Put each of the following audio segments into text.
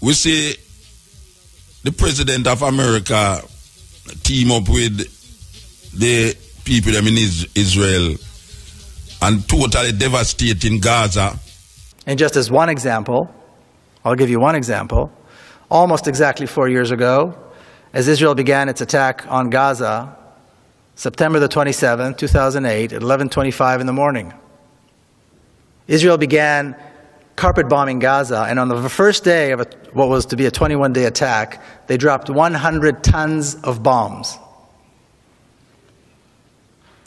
we see the president of America team up with the people them in Israel and totally devastating Gaza. And just as one example, I'll give you one example. Almost exactly four years ago, as Israel began its attack on Gaza, September the 27th, 2008, at 11:25 in the morning. Israel began carpet bombing Gaza, and on the first day of a, what was to be a 21-day attack, they dropped 100 tons of bombs.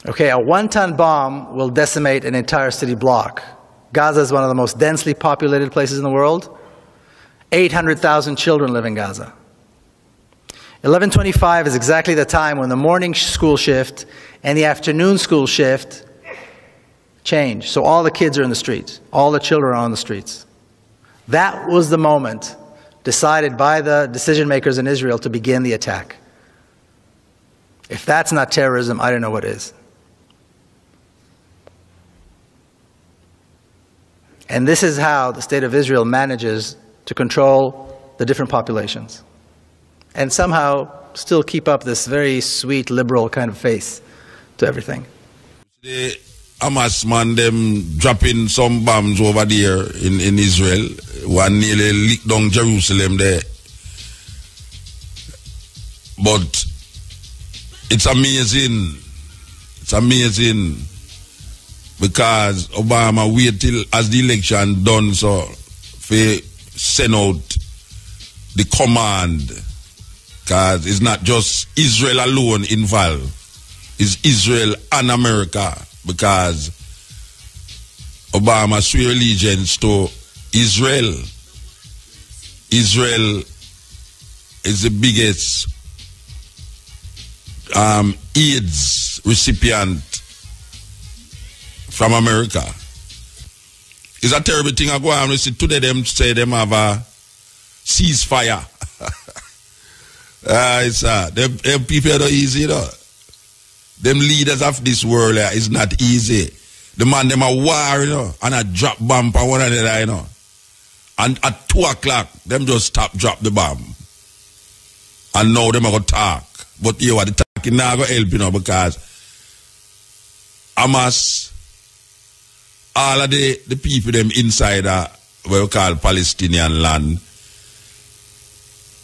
Okay, a one-ton bomb will decimate an entire city block. Gaza is one of the most densely populated places in the world. 800,000 children live in Gaza. 1125 is exactly the time when the morning school shift and the afternoon school shift change. So all the kids are in the streets, all the children are on the streets. That was the moment decided by the decision makers in Israel to begin the attack. If that's not terrorism, I don't know what is. And this is how the state of Israel manages to control the different populations and somehow still keep up this very sweet liberal kind of face to everything. Hamas man them dropping some bombs over there in, in Israel, one nearly licked down Jerusalem there. But it's amazing. It's amazing because Obama wait till as the election done so for send out the command because it's not just Israel alone involved. It's Israel and America because Obama swear allegiance to Israel. Israel is the biggest um, AIDS recipient from America. It's a terrible thing I go on. We see today them say them have a ceasefire. Ah, it's uh, them, them people are easy, know. Them leaders of this world uh, is not easy. The man them a war, you know, and a drop bomb for one another, you know. And at two o'clock, them just stop drop the bomb. And now them are gonna talk. But you are the talking now gonna help, you know, because Hamas, all of the, the people them inside uh, what we call Palestinian land,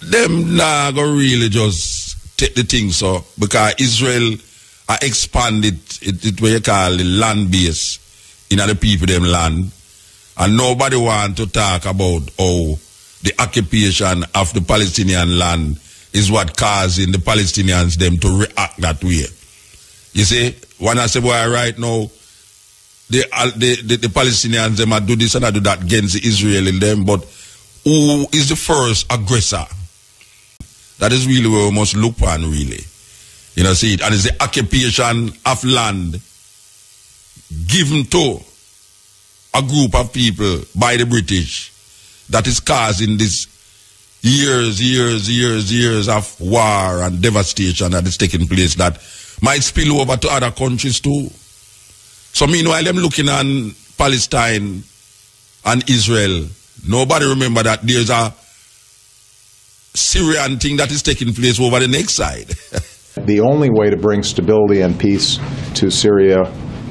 them not gonna really just take the thing so because Israel I expanded it, it what you call the land base in other people them land and nobody want to talk about how the occupation of the Palestinian land is what causing the Palestinians them to react that way. You see, when I say boy right now the, uh, the, the, the Palestinians them do this and I do that against the Israel in them, but who is the first aggressor? That is really where we must look on, really. You know, see it. And it's the occupation of land given to a group of people by the British that is causing this years, years, years, years of war and devastation that is taking place that might spill over to other countries too. So meanwhile, I'm looking on Palestine and Israel. Nobody remember that there's a Syrian thing that is taking place over the next side. the only way to bring stability and peace to Syria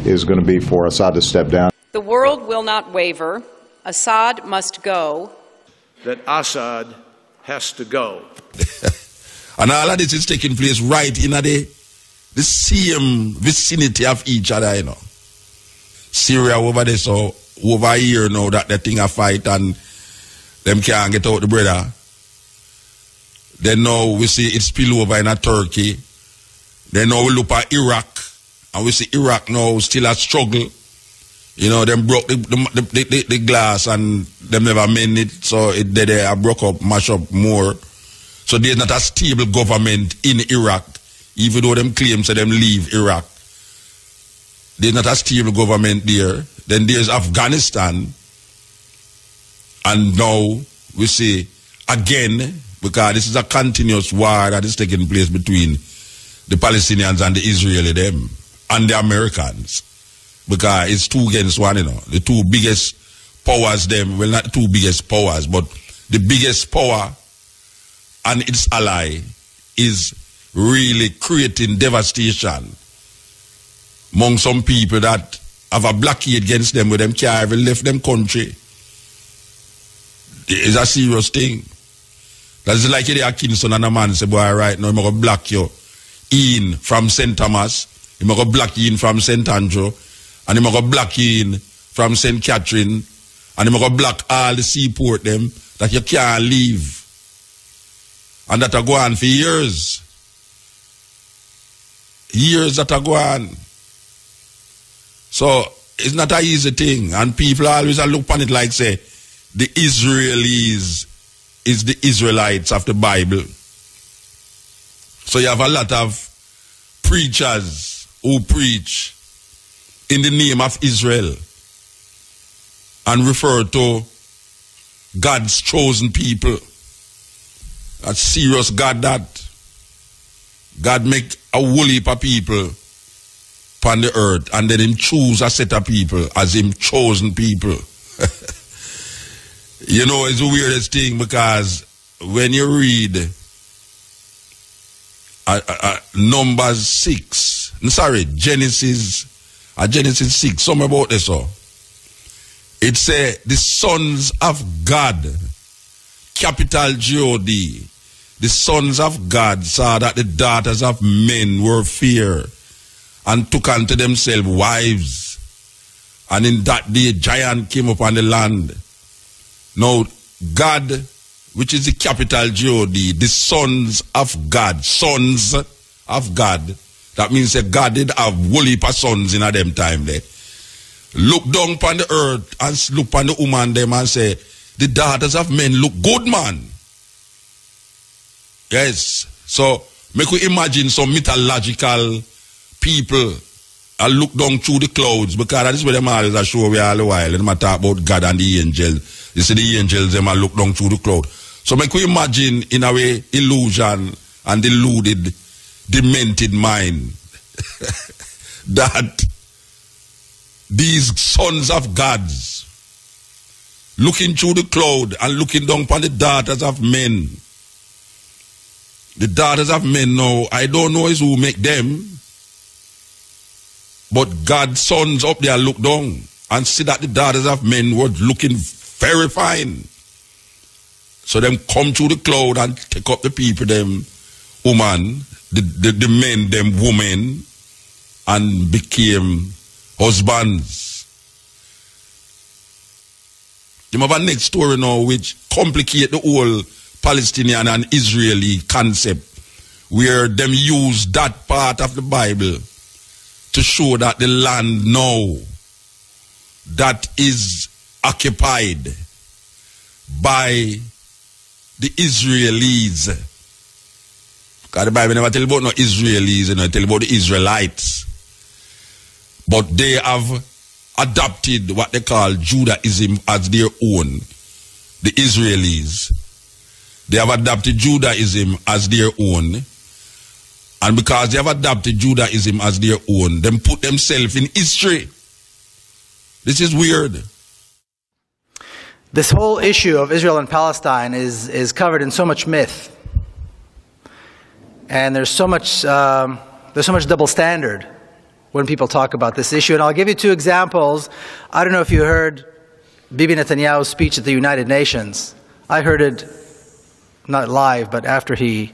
is going to be for Assad to step down. The world will not waver. Assad must go. That Assad has to go. and all of this is taking place right in the, the same vicinity of each other, you know. Syria over there, so over here now that the thing a fight and them can't get out the brother. Then now we see it spill over in a Turkey. Then now we look at Iraq. And we see Iraq now still a struggle. You know, them broke the, the, the, the, glass and them never mend it. So it they, they broke up, mash up more. So there's not a stable government in Iraq, even though them claim say them leave Iraq. There's not a stable government there. Then there's Afghanistan. And now we see again because this is a continuous war that is taking place between the Palestinians and the Israeli them and the Americans. Because it's two against one, you know. The two biggest powers them, well not two biggest powers, but the biggest power and its ally is really creating devastation among some people that have a blockade against them with them can't even left them country. It's a serious thing. That's like you are Kingston and a man say, boy, right now, I'm going to block you in from St. Thomas, I'm going to in from St. Andrew, and I'm going to in from St. Catherine, and I'm going to all the seaport them that you can't leave. And that are go on for years. Years that are go on. So it's not an easy thing. And people always look upon it like say the Israelis is the Israelites of the Bible. So you have a lot of preachers who preach in the name of Israel and refer to God's chosen people. That's serious God that. God make a whole heap of people upon the earth and then him choose a set of people as him chosen people. you know, it's the weirdest thing because when you read uh, uh, Numbers 6, sorry, Genesis, uh, Genesis 6, something about this. So. It say the sons of God, capital G-O-D, the sons of God saw that the daughters of men were fear and took unto themselves wives. And in that day, a giant came upon the land. Now, God, which is the capital G-O-D, the sons of God, sons of God, that means that God did have woolly sons in a them time there. Look down upon the earth and look upon the woman them and say, the daughters of men look good, man. Yes. So, make we imagine some mythological people I look down through the clouds because that is where them always are show we all the while. And them talk about God and the angels. You see the angels, them I look down through the cloud. So make we imagine in a way illusion and deluded, demented mind that these sons of gods looking through the cloud and looking down upon the daughters of men. The daughters of men now, I don't know is who make them, but God's sons up there look down and see that the daughters of men were looking very fine. So them come through the cloud and take up the people, them woman, the, the, the men, them women, and became husbands. You have a next story now which complicate the whole Palestinian and Israeli concept where them use that part of the Bible to show that the land now that is occupied by the Israelis. Because the Bible never tell about no Israelis, you know, tell about the Israelites. But they have adopted what they call Judaism as their own. The Israelis. They have adopted Judaism as their own. And because they have adopted Judaism as their own, them put themselves in history. This is weird. This whole issue of Israel and Palestine is, is covered in so much myth. And there's so much, um, there's so much double standard when people talk about this issue. And I'll give you two examples. I don't know if you heard Bibi Netanyahu's speech at the United Nations. I heard it not live, but after he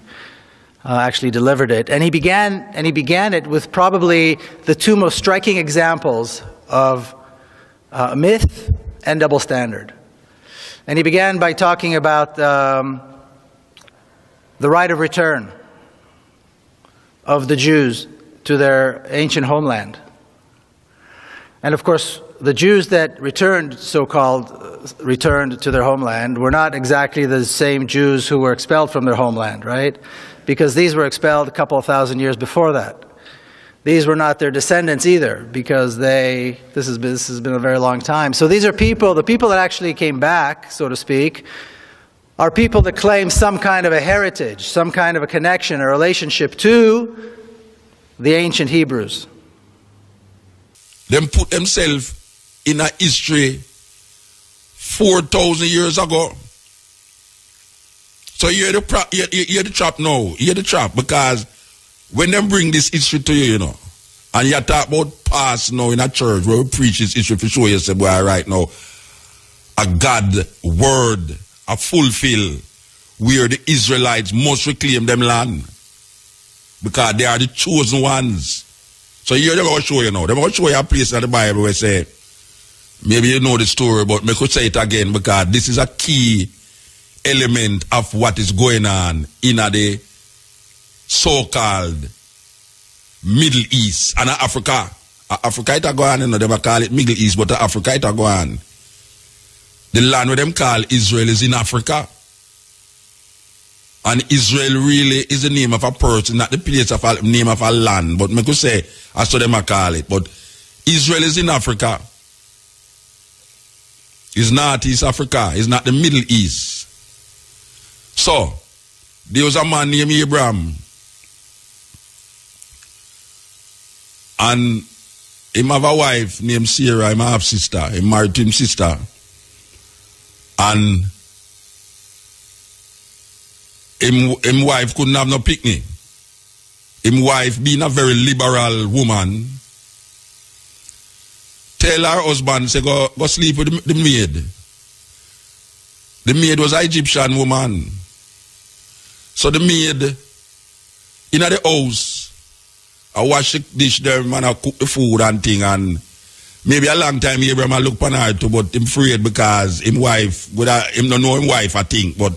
uh, actually delivered it. And he began and he began it with probably the two most striking examples of uh, myth and double standard. And he began by talking about um, the right of return of the Jews to their ancient homeland. And of course, the Jews that returned, so called, returned to their homeland were not exactly the same Jews who were expelled from their homeland, right? Because these were expelled a couple of thousand years before that. These were not their descendants either, because they, this has, been, this has been a very long time. So these are people, the people that actually came back, so to speak, are people that claim some kind of a heritage, some kind of a connection, a relationship to the ancient Hebrews. Them put themselves in a history 4,000 years ago. So you're the pro- you, you hear the trap now. You hear the trap because when them bring this history to you, you know, and you talk about past now in a church where we preach this history for sure, you say, boy, right now, a God word, a fulfill, where the Israelites must reclaim them land because they are the chosen ones. So you're going to show you now. They're going to show you a place in the Bible where say, maybe you know the story, but me could say it again because this is a key element of what is going on in the so-called Middle East and Africa. Africa it a go on, you know, call it Middle East, but Africa it a go on. The land where them call Israel is in Africa. And Israel really is the name of a person, not the place of a name of a land. But me could say, that's what them call it. But Israel is in Africa. It's not East Africa. It's not the Middle East. So, there was a man named Abraham. And him have a wife named Sarah, him half sister. He married to him sister. And him, him wife couldn't have no picnic. Him wife being a very liberal woman, tell her husband, say, go, go sleep with the, the maid. The maid was an Egyptian woman. So the maid in the house, I wash the dish there, man, I cook the food and thing and maybe a long time Abraham I look upon her too, but him afraid because him wife, have, him don't know him wife I think, but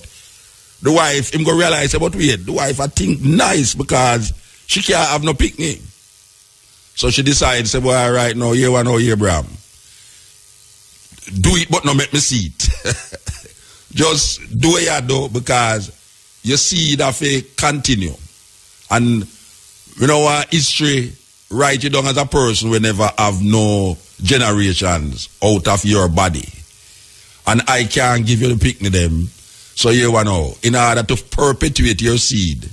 the wife, him go realize about wait, the wife I think nice because she can't have no picnic. So she decides, say, boy, all right, now, here one, now, Bram. Do it, but not make me see it. Just do it, do, because you see that they continue. And, you know what, history write you down as a person will never have no generations out of your body. And I can't give you the picnic them. So you want to in order to perpetuate your seed,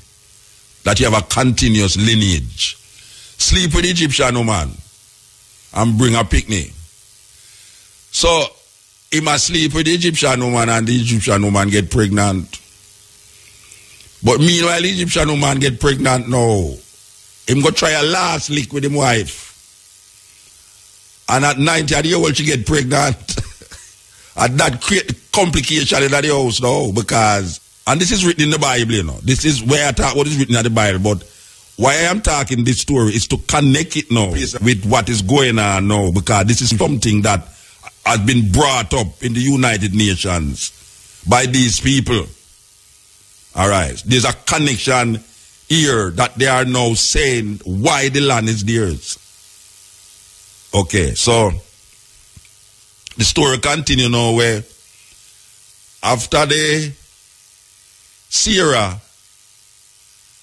that you have a continuous lineage. Sleep with Egyptian woman and bring a picnic. So he must sleep with the Egyptian woman and the Egyptian woman get pregnant. But meanwhile, the Egyptian woman get pregnant now. Him go try a last lick with him wife. And at 90 years old, she get pregnant. and that create complication in the house now because, and this is written in the Bible, you know. This is where I talk what is written in the Bible. But why I am talking this story is to connect it now with what is going on now because this is mm-hmm. something that has been brought up in the United Nations by these people. All right. There's a connection here that they are now saying why the land is theirs. Okay, so the story continue now where after the Sarah,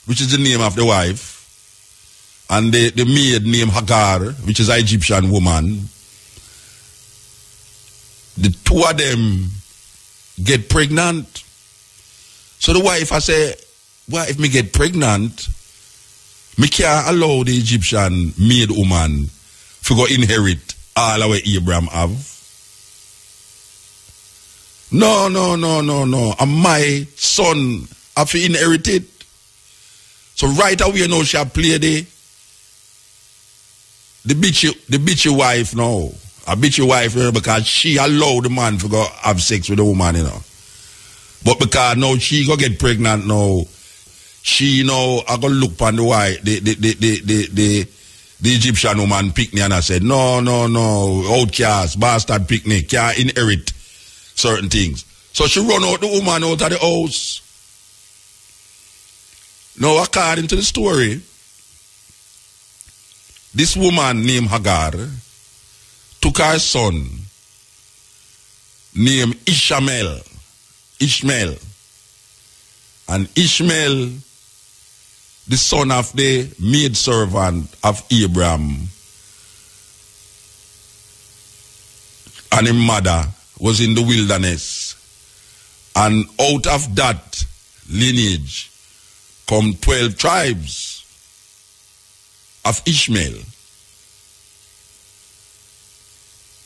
which is the name of the wife, and the, the maid named Hagar, which is an Egyptian woman, the two of them get pregnant. So the wife I say, well, if me get pregnant, me can't allow the Egyptian maid woman to go inherit all our Abraham have. No, no, no, no, no. And my son have to inherit it. So right away now she play the the bitchy the bitchy wife now. A bitchy wife you know, because she allowed the man to go have sex with the woman, you know. But because now she go get pregnant now, she now I go look on the wife, the the the the the, the, the Egyptian woman pick me and I said, No, no, no, outcast, bastard picnic, can't inherit certain things. So she run out the woman out of the house. Now, according to the story, this woman named Hagar took her son named Ishmael. Ishmael. And Ishmael, the son of the maidservant of Abraham, and his mother was in the wilderness. And out of that lineage come 12 tribes of Ishmael.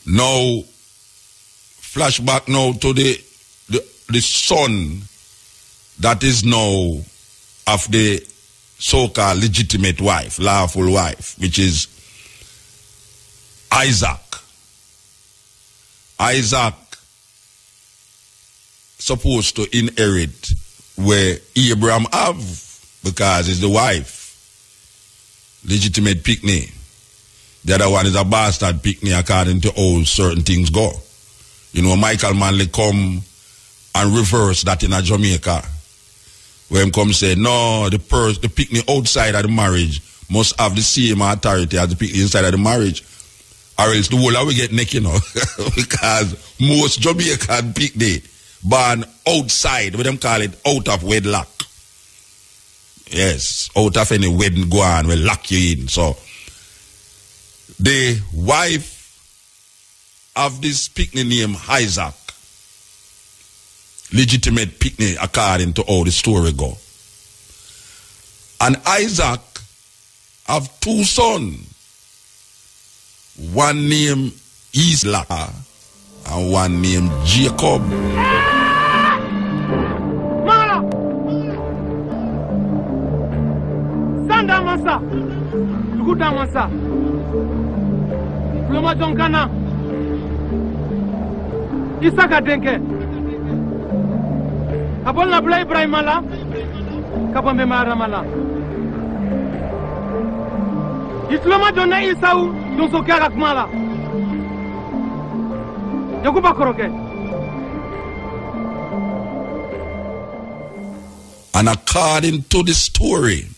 Now, flashback now to the, the, the son that is now of the so-called legitimate wife, lawful wife, which is Isaac. Isaac supposed to inherit where Abraham have because it's the wife, legitimate picnic. The other one is a bastard picnic according to how certain things go. You know, Michael Manley come and reverse that in a Jamaica. Where him come say, no, the pers- the picnic outside of the marriage must have the same authority as the picnic inside of the marriage. Or else the whole of we get neck, you know. because most Jamaican picnic born outside, what them call it, out of wedlock. Yes, out of any wedding go on, we lock you in. So the wife of this picnic named Isaac, legitimate picnic according to how the story go. And Isaac have two sons. One named Isaac and one named Jacob. Sanda masa! Dukuta masa! Loma jonkana! Isaka denke! Kapol na bula Ibrahim mala! Kapambe mara mala! Isloma jonna Isau yung sokiarak mala! Yakuba koroke! And according to the story,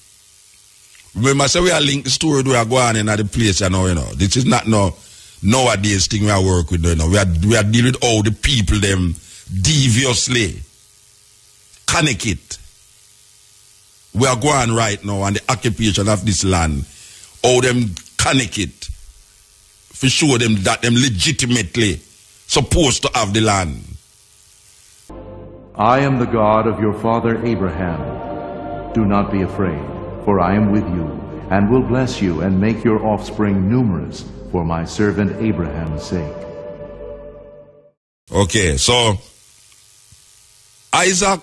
remember, say we are linked story we are going in at the place, you know, you know. This is not no nowadays thing we are work with, you know. We are we are dealing with all the people them deviously connect. We are going right now on the occupation of this land. All them connect it. For sure them that them legitimately supposed to have the land. I am the God of your father Abraham. Do not be afraid, for I am with you, and will bless you and make your offspring numerous for my servant Abraham's sake. Okay, so Isaac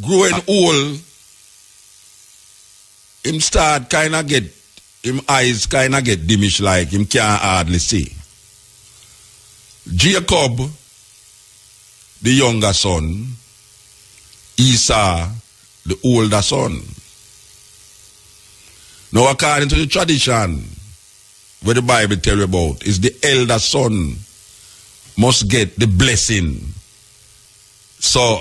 growing old, him start kind of get, him eyes kind of get diminished like him can't hardly see. Jacob, the younger son, Esau, the older son. Now, according to the tradition, where the Bible tell you about, is the elder son must get the blessing. So,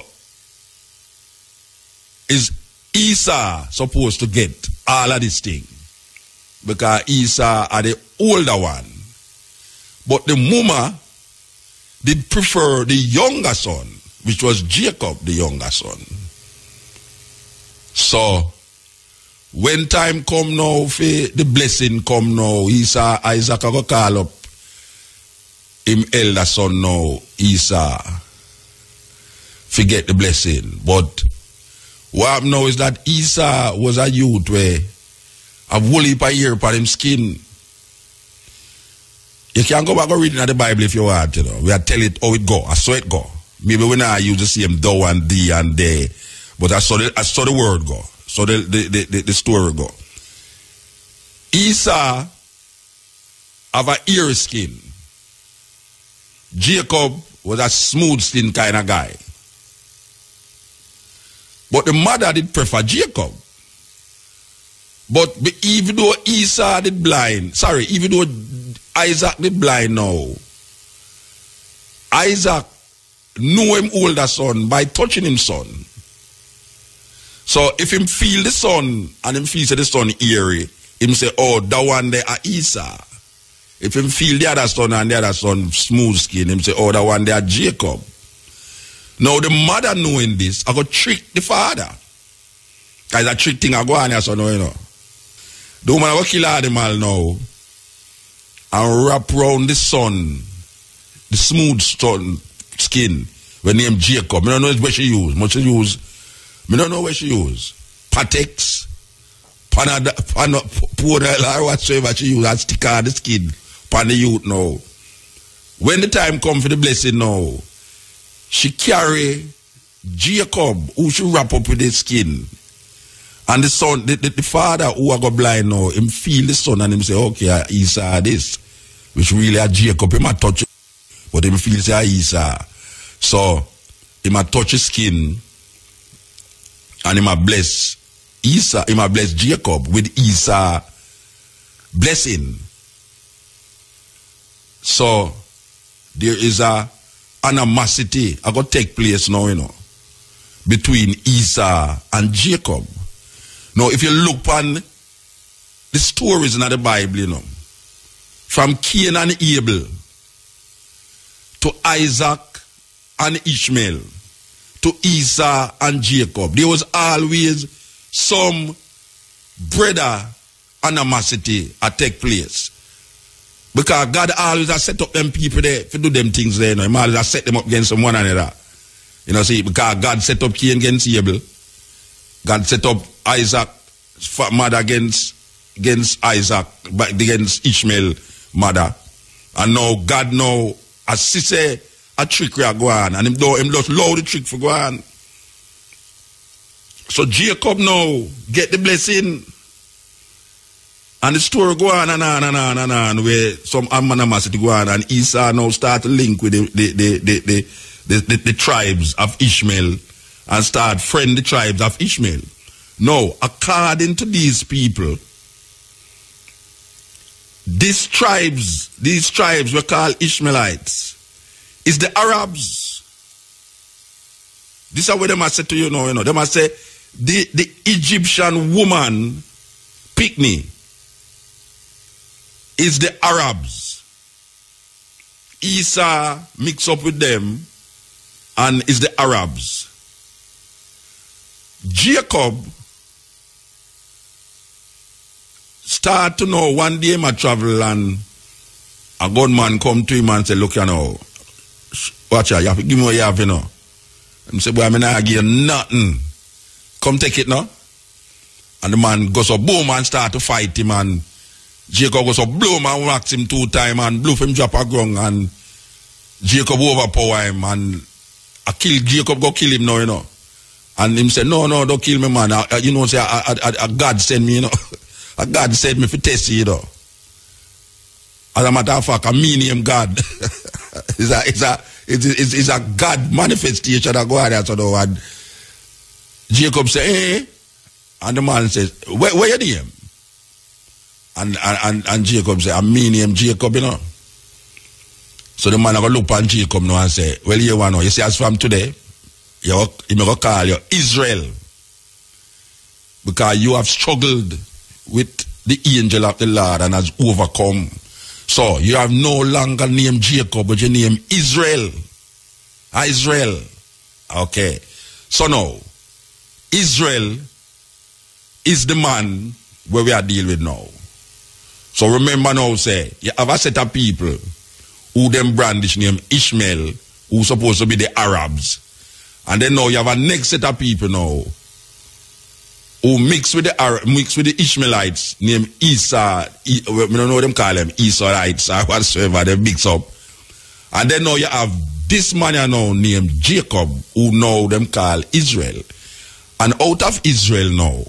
is Esau supposed to get all of this thing? Because Esau are the older one. But the mama did prefer the younger son, which was Jacob, the younger son. So, when time come now, for the blessing come now, Isa, Isaac go call up him elder son now, Isa. forget the blessing. But what happened now is that Isa was a youth where a wool heap a year upon him skin. You can go back and read in the Bible if you want, you know. We are tell it how it go. I saw it go. Maybe when I use the same thou and thee and they, but I saw the I saw the word go. So the the, the, the, story go. Esau have a ear skin. Jacob was a smooth skin kind of guy. But the mother did prefer Jacob. But even though Esau did blind, sorry, even though Isaac did blind now, Isaac knew him older son by touching him son. So if him feel the son and him feel say the son eerie, him say, oh, that one there are Esau. If him feel the other son and the other son smooth skin, him say, oh, that one there Jacob. Now the mother knowing this, I go trick the father. Cause a trick thing I go on here, so no, you know. The woman I go kill animal now and wrap round the son, the smooth son skin, when named Jacob. I don't know where she use. Much she use. I don't know where she use. Patex, Panada, Pano, Podel, or whatsoever she use, and stick on the skin, pan the youth now. When the time come for the blessing now, she carry Jacob who should wrap up with his skin. And the son, the, the, the father who are go blind now, him feel the son and him say, okay, uh, Esau this. Which really a Jacob, him a touch, but him feel say ah, Esau. So, him a touch his skin and him a bless Esau, him a bless Jacob with Esau blessing. So, there is a animosity I got take place now, you know, between Esau and Jacob. Now, if you look on the stories in the Bible, you know, from Cain and Abel to Isaac and Ishmael to Esau and Jacob, there was always some brother animosity that take place. Because God always has set up them people there to do them things there. You know. He always has set them up against one another. You know, see, because God set up Cain against Abel. God set up Isaac mother against against Isaac, but against Ishmael mother. And now God know as a trick we are going and him do him just load the trick for go on. So Jacob now get the blessing. And the story go on and on and on and on where some animosity go on and Esau now start to link with the the the the, the, the, the, the tribes of Ishmael and start friend the tribes of Ishmael. Now, according to these people, these tribes, these tribes were called Ishmaelites, is the Arabs. This is what they must say to you now, you know. They must say the, the Egyptian woman, Pygmy, is the Arabs. Isa mix up with them and is the Arabs. Jacob start to know one day my travel and a gunman come to him and say, look you know, watch out, you have to give me what you have, you know. And say, boy, I'm not give you nothing. Come take it now. And the man goes up, boom, and start to fight him and Jacob goes up, bloom and whacks him two times and bluff him drop a ground and Jacob overpower him and I kill Jacob go kill him now, you know. And him say, no, no, don't kill me, man. I, I, you know, say, I, I, I, God send me, you know. A God send me for test you, you know. As a matter of fact, a me name God. it's a, it's a, it's, it's, it's a God manifestation that go on there, so no, and Jacob say, eh? And the man says, where, where your name? And, and, and, Jacob say, I'm me name Jacob, you know. So the man go look on Jacob now and say, well, you want know, you see, as from today, you, you may go call you Israel. Because you have struggled with the angel of the Lord and has overcome. So you have no longer named Jacob, but your name Israel. Ah, Israel. Okay. So now, Israel is the man where we are dealing with now. So remember now, say, you have a set of people who them brandish name Ishmael, who supposed to be the Arabs. And then now you have a next set of people now who mix with the Arab, mix with the Ishmaelites named. E, we don't know what them call them, Esauites or whatsoever, they mix up. And then now you have this man you now named Jacob, who now them call Israel. And out of Israel now,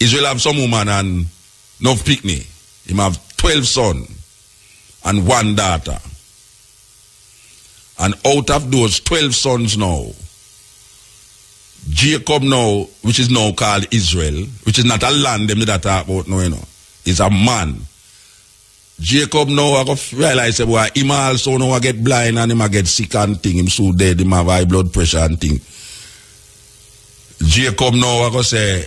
Israel have some woman and no picnic. Him have 12 sons and one daughter. And out of those 12 sons now, Jacob now, which is now called Israel, which is not a land them that talk about now, you know, is a man. Jacob now I go realize say, boy, him also now I get blind and him I get sick and thing, him so dead, him have high blood pressure and thing. Jacob now I go say,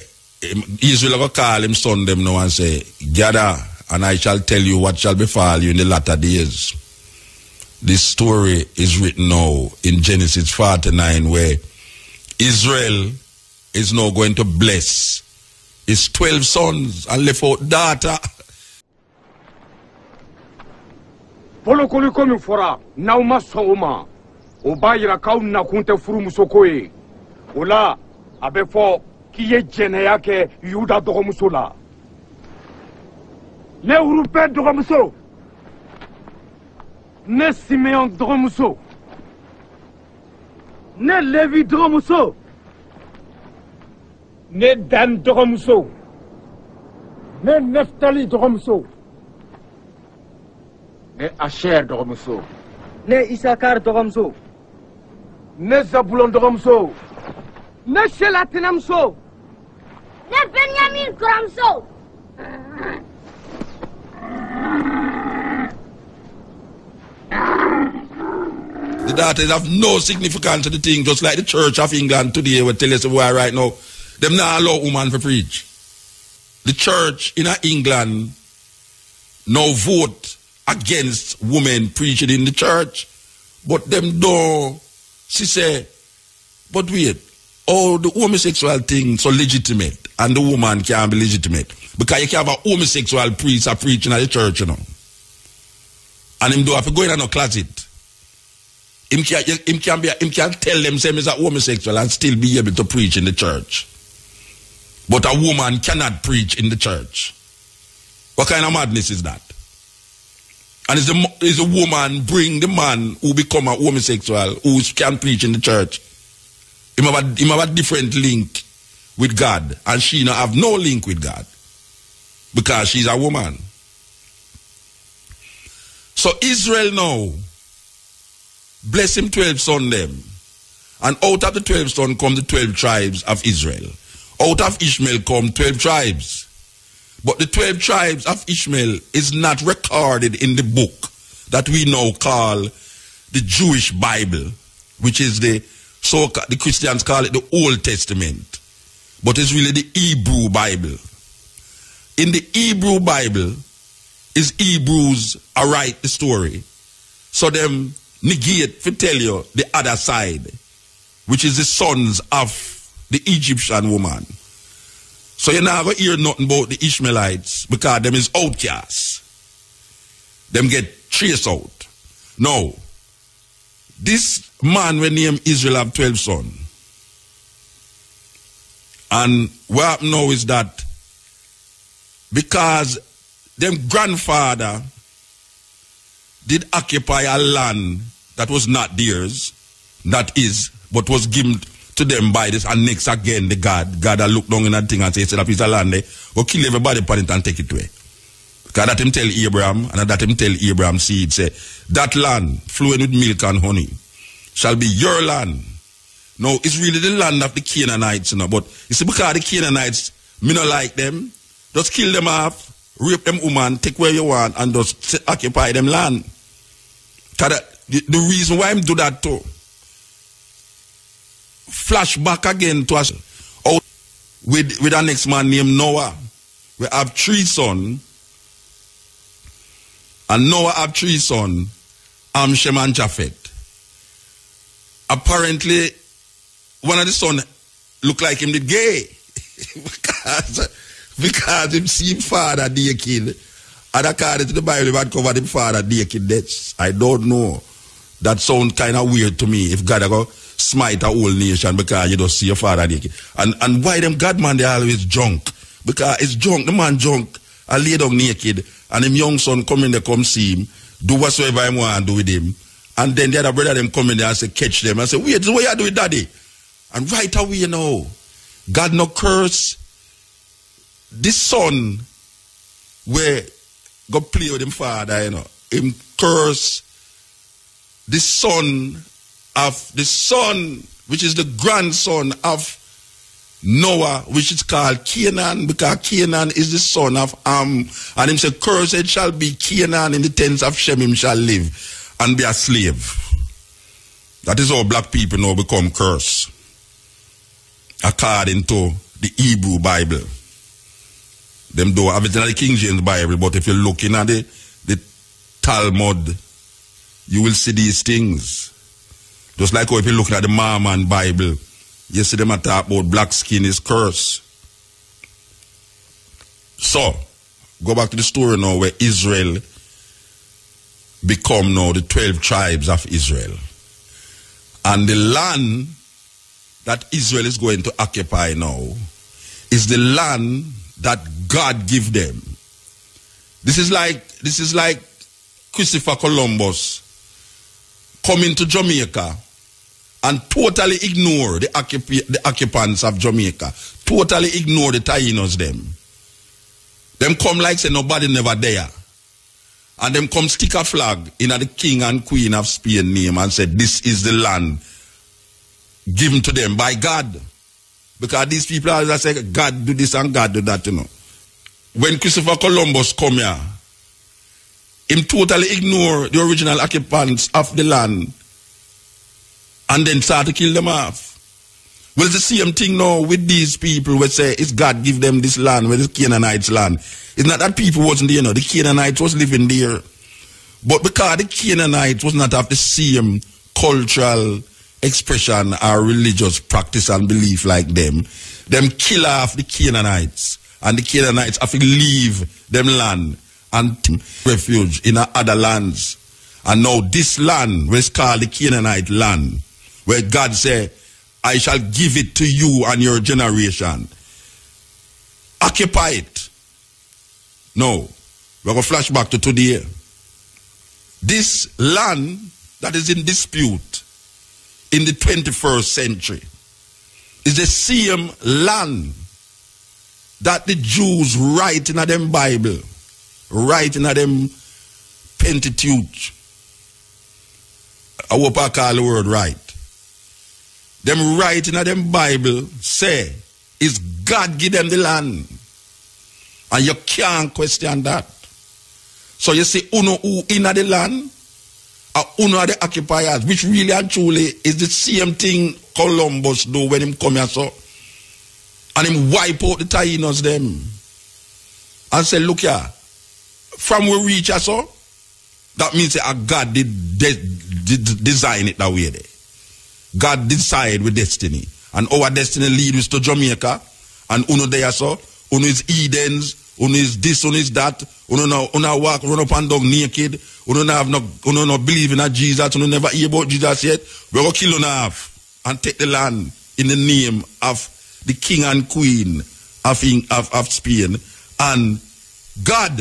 Israel go call him son them now and say, gather and I shall tell you what shall befall you in the latter days. This story is written now in Genesis 49 where Israel is now going to bless his 12 sons and left out daughter. folokoliko min fɔra n'aw ma sɔn o ma o b'a yira k'aw nakun tɛ furumuso ye o la a bɛ fɔ k'i ye jɛnɛya kɛ yuda dɔgɔmuso la ne urupɛ dɔgɔmuso ne simeyɔn dɔgɔmuso ne levi dɔgɔmuso ne dan dɔgɔmuso ne neftali dɔgɔmuso ne asher dɔgɔmuso ne isakar dɔgɔmuso ne zabulon dɔgɔmuso ne shela tɛnɛmuso ne benyamin kɔrɔmuso The daughters have no significance to the thing, just like the Church of England today will tell us why right now. Them not allow woman to preach. The church in England now vote against women preaching in the church. But them don't she say, but wait, all the homosexual thing so legitimate and the woman can't be legitimate. Because you can have a homosexual priest preaching at the church, you know. And him do have to go in a closet. Him can, him can, be, him can tell them same as a homosexual and still be able to preach in the church. But a woman cannot preach in the church. What kind of madness is that? And is the, is a woman bring the man who become a homosexual who can preach in the church? Him have a, have a different link with God. And she now have no link with God. Because she's a woman. So Israel now bless him 12 son them. And out of the 12 son come the 12 tribes of Israel. Out of Ishmael come 12 tribes. But the 12 tribes of Ishmael is not recorded in the book that we now call the Jewish Bible, which is the so the Christians call it the Old Testament. But it's really the Hebrew Bible. In the Hebrew Bible is Hebrews I write the story. So them negate to tell you the other side, which is the sons of the Egyptian woman. So you're not going to hear nothing about the Ishmaelites because them is outcasts. Them get traced out. No. This man we name Israel have 12 sons. And what happened now is that because them grandfather did occupy a land that was not theirs, that is, but was given to them by this and next again the God. God look down in that thing and say, set up his land there, go kill everybody upon it and take it away. Because that him tell Abraham, and that him tell Abraham seed, say, that land flowing with milk and honey shall be your land. No, it's really the land of the Canaanites, you know, but see, because the Canaanites, me not like them, just kill them off, rape them woman, take where you want, and just occupy them land. Cause the, the reason why I'm do that too, flashback again to us out with with our next man named Noah. We have three sons, and Noah have three sons, Am, and Japheth. Apparently, one of the sons look like him did gay because because him see father father naked. And according to the Bible, had covered him father naked. That's I don't know. That sound kind of weird to me. If God go smite a whole nation because you don't see your father naked. And and why them God man they always drunk? Because it's drunk. The man drunk. I lay down naked, and him young son come in there come see him, do whatsoever I want to do with him. And then the other brother them come in there and say catch them. I say wait, what you do with daddy? And right away you know, God no curse this son where go play with him father, you know, him curse the son of the son, which is the grandson of Noah, which is called Canaan, because Canaan is the son of Am. And him say, Cursed shall be Canaan in the tents of Shem, him shall live and be a slave. That is how black people now become cursed. According to the Hebrew Bible. Them do in the King James Bible, but if you're looking at the, the Talmud, you will see these things. Just like if you're looking at the Mormon Bible, you see them talk about black skin is curse. So, go back to the story now where Israel become now the 12 tribes of Israel. And the land that Israel is going to occupy now is the land that God give them. This is like this is like Christopher Columbus coming to Jamaica and totally ignore the, occup- the occupants of Jamaica. Totally ignore the Tainos them. Them come like say nobody never there. And them come stick a flag in the king and queen of Spain name and say this is the land given to them by God. Because these people always say God do this and God do that, you know. When Christopher Columbus come here, him totally ignore the original occupants of the land and then start to kill them off. Well, the same thing now with these people who say it's God give them this land, where it's Canaanites' land. It's not that people wasn't there, you know. The Canaanites was living there. But because the Canaanites was not of the same cultural expression or religious practice and belief like them, them kill off the Canaanites. And the Canaanites have to leave them land and refuge in other lands. And now this land, is called the Canaanite land, where God said, I shall give it to you and your generation. Occupy it. No. We're going to flash back to today. This land that is in dispute in the 21st century is the same land that the Jews write in them Bible, write in them Pentateuch. I hope I call the word right. Them writing in them Bible say, is God give them the land. And you can't question that. So you see, uno who in the land, or uno are the occupiers, which really and truly is the same thing Columbus do when him come here so. And him wipe out the Tainos them. And say, look here, from where we reach so, that means that ah, God did, did, did design it that way there. God decide with destiny. And our destiny lead us to Jamaica. And uno there so, uno is Edens, uno is this, uno is that, uno now uno walk, run up and down naked, uno not have no, uno not believe in a Jesus, uno never hear about Jesus yet. We're gonna kill uno half and take the land in the name of the king and queen of, of, of Spain. And God,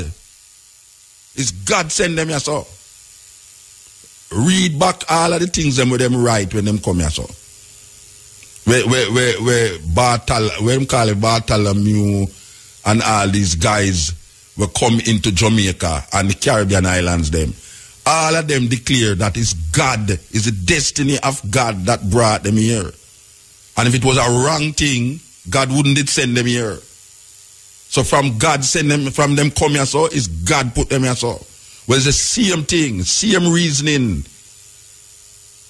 is God send them here so. Read back all of the things them with them write when them come here so. Where where where where Barthol where them call it Bartholomew and all these guys will come into Jamaica and the Caribbean islands them. All of them declare that it's God, is the destiny of God that brought them here. And if it was a wrong thing, God wouldn't send them here. So from God send them from them come here so, is God put them here so. Well, it's the same thing, same reasoning.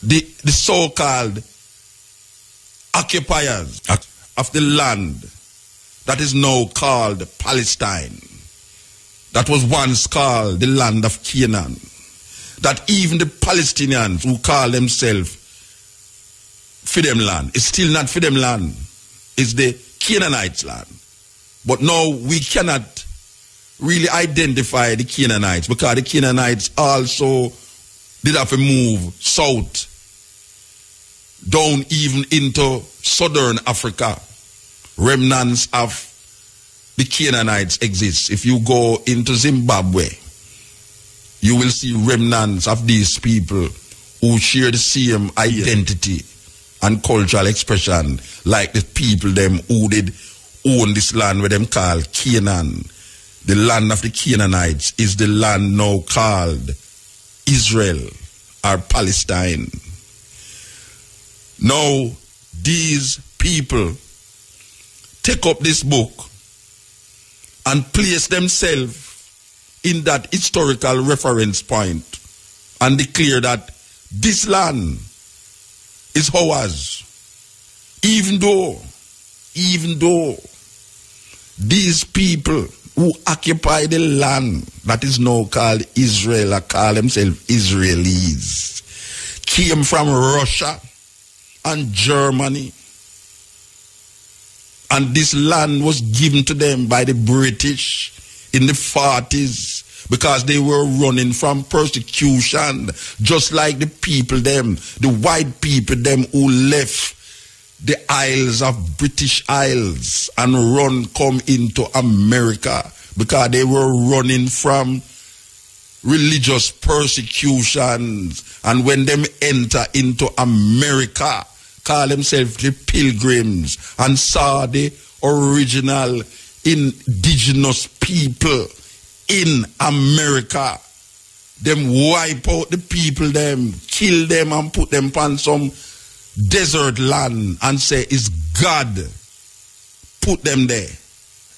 The, the so-called occupiers of the land that is now called Palestine, that was once called the land of Canaan, that even the Palestinians who call themselves for them land, it's still not for them land, it's the Canaanites' land. But now we cannot really identify the Canaanites because the Canaanites also did have to move south down even into southern Africa. Remnants of the Canaanites exist. If you go into Zimbabwe, you will see remnants of these people who share the same identity and cultural expression like the people them who did own this land where them call Canaan. The land of the Canaanites is the land now called Israel or Palestine. Now, these people take up this book and place themselves in that historical reference point and declare that this land is ours. Even though, even though these people who occupy the land that is now called Israel or call themselves Israelis came from Russia and Germany. And this land was given to them by the British in the 40s because they were running from persecution, just like the people them, the white people them who left the isles of British Isles and run come into America. Because they were running from religious persecutions, and when them enter into America, call themselves the pilgrims and saw the original indigenous people in America. Them wipe out the people, them kill them and put them on some desert land and say it's God put them there.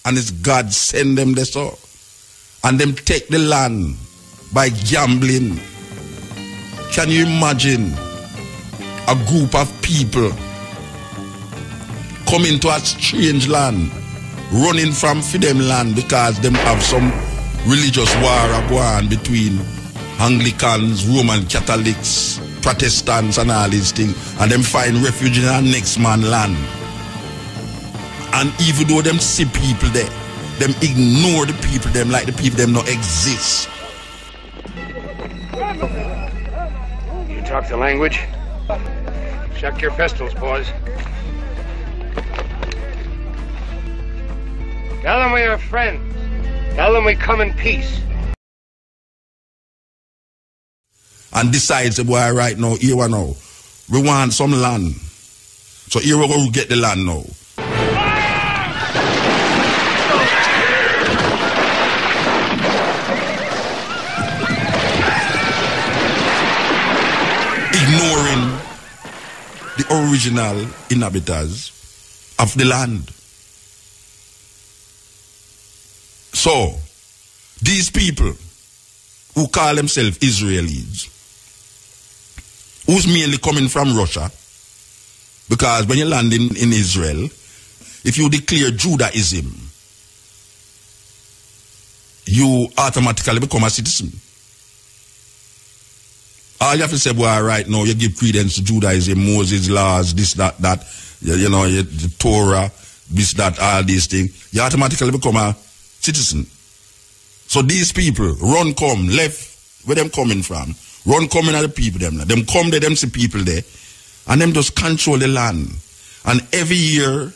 And it's God send them there so. And them take the land by gambling. Can you imagine a group of people coming to a strange land, running from them land because them have some religious war going on between Anglicans, Roman Catholics, Protestants and all these things, and them find refuge in our next man land. And even though them see people there, them ignore the people them like the people them not exist. You talk the language? Check your pistols, boys. Tell them we are friends. Tell them we come in peace. and decides, boy, right now, here we now, we want some land. So here we go get the land now. Ignoring the original inhabitants of the land. So, these people who call themselves Israelis, who's mainly coming from Russia, because when you land in, in Israel, if you declare Judaism, you automatically become a citizen. All you have to say, boy, right now, you give credence to Judaism, Moses' laws, this, that, that, you, you know, the Torah, this, that, all these things. You automatically become a citizen. So these people run come left where them coming from. Run coming at the people them. Them come there, them see people there. And them just control the land. And every year,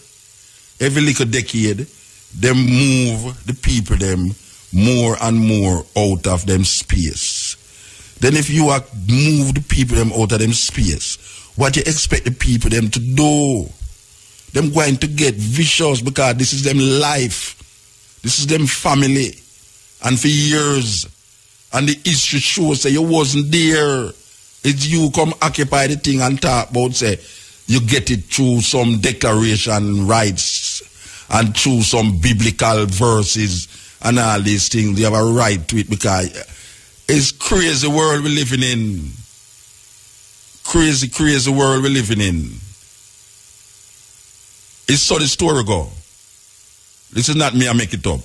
every little decade, them move the people them more and more out of them space. Then if you are move the people them out of them space, what you expect the people them to do? Them going to get vicious because this is them life. This is them family. And for years, and the history shows say you wasn't there. It's you come occupy the thing and talk about say you get it through some declaration rights and through some biblical verses and all these things. You have a right to it because it's crazy world we're living in. Crazy, crazy world we're living in. It's so the story. This is not me, I make it up.